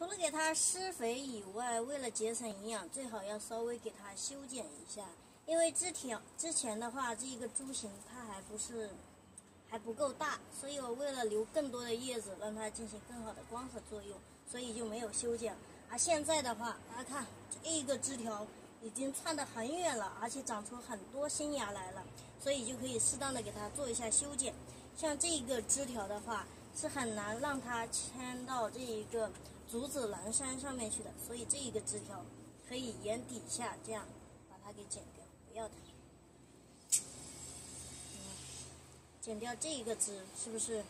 除了给它施肥以外，为了节省营养，最好要稍微给它修剪一下。因为之前之前的话，这一个株型它还不是还不够大，所以我为了留更多的叶子，让它进行更好的光合作用，所以就没有修剪。而现在的话，大家看这一个枝条已经窜得很远了，而且长出很多新芽来了，所以就可以适当的给它做一下修剪。像这一个枝条的话，是很难让它牵到这一个竹子南山上面去的，所以这一个枝条可以沿底下这样把它给剪掉，不要它。剪掉这一个枝，是不是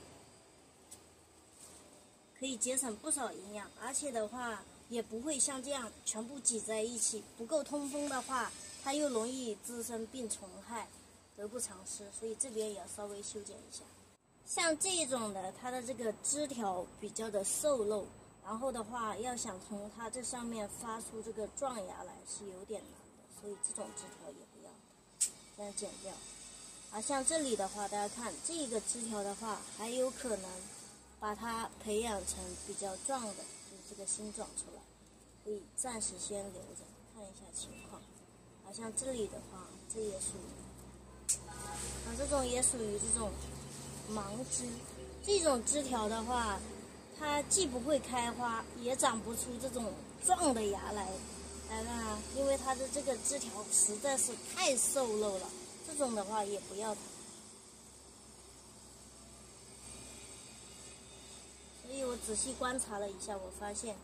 可以节省不少营养？而且的话，也不会像这样全部挤在一起，不够通风的话，它又容易滋生病虫害，得不偿失。所以这边也要稍微修剪一下。像这种的，它的这个枝条比较的瘦弱，然后的话，要想从它这上面发出这个壮芽来是有点难的，所以这种枝条也不要，这样剪掉。啊，像这里的话，大家看这个枝条的话，还有可能把它培养成比较壮的。就是这个新长出来，可以暂时先留着，看一下情况。好像这里的话，这也属于，啊，这种也属于这种盲枝。这种枝条的话，它既不会开花，也长不出这种壮的芽来。来看啊，因为它的这个枝条实在是太瘦弱了，这种的话也不要它。所以我仔细观察了一下，我发现，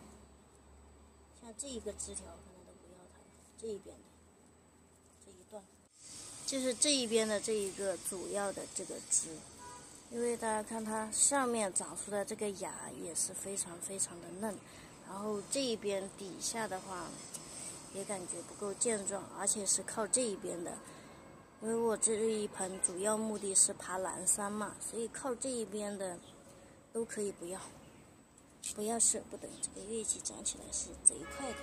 像这一个枝条可能都不要它，这一边的这一段，就是这一边的这一个主要的这个枝，因为大家看它上面长出的这个芽也是非常非常的嫩，然后这一边底下的话也感觉不够健壮，而且是靠这一边的，因为我这一盆主要目的是爬南山嘛，所以靠这一边的。都可以不要，不要舍不得。这个月季长起来是贼快的，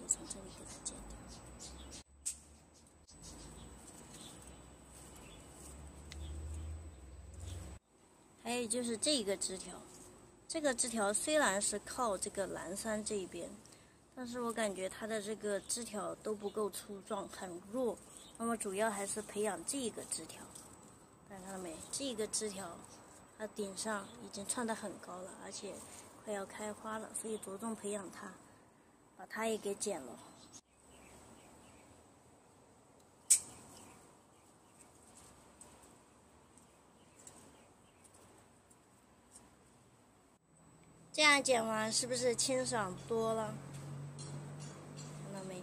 我从这里给它剪掉。还有就是这个枝条，这个枝条虽然是靠这个南山这一边，但是我感觉它的这个枝条都不够粗壮，很弱。那么主要还是培养这个枝条。看到了没？这个枝条，它顶上已经窜得很高了，而且快要开花了，所以着重培养它，把它也给剪了。这样剪完是不是清爽多了？看到没？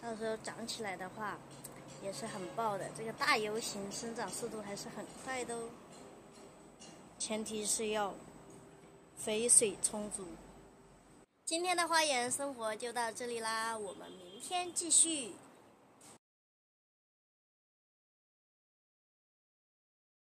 到时候长起来的话。也是很爆的，这个大油型生长速度还是很快的哦。前提是要肥水充足。今天的花园生活就到这里啦，我们明天继续。